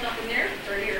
terrible. There, here.